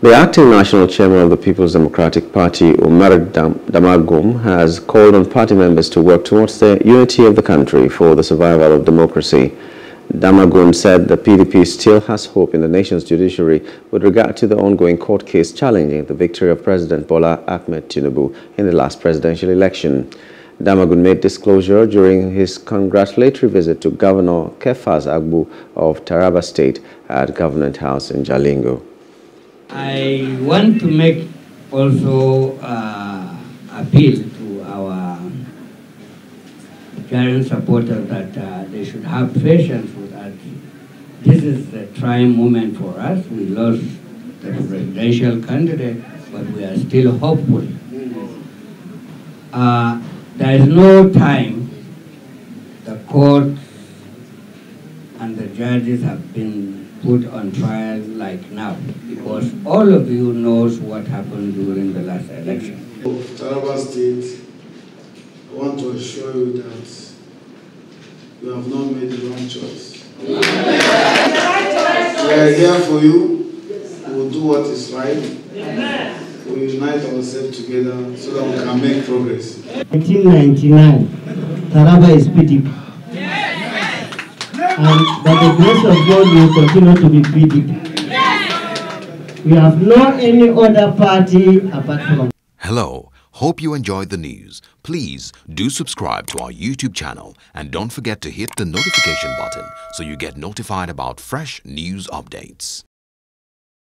The acting national chairman of the People's Democratic Party, Umar Dam Damagum, has called on party members to work towards the unity of the country for the survival of democracy. Damagum said the PDP still has hope in the nation's judiciary with regard to the ongoing court case challenging the victory of President Bola Ahmed Tinubu in the last presidential election. Damagum made disclosure during his congratulatory visit to Governor Kefas Agbu of Taraba State at Government House in Jalingo. I want to make also uh, appeal to our current supporters that uh, they should have patience with us. This is a trying moment for us. We lost the presidential candidate, but we are still hopeful. Uh, there is no time the court and the judges have been put on trial like now because all of you knows what happened during the last election. Taraba State, I want to assure you that you have not made the wrong choice. we are here for you. We will do what is right. We will unite ourselves together so that we can make progress. 1999, Taraba is PDP and by the grace of God will continue to be PDP. We have no any other party apart from. Hello. Hope you enjoyed the news. Please do subscribe to our YouTube channel and don't forget to hit the notification button so you get notified about fresh news updates.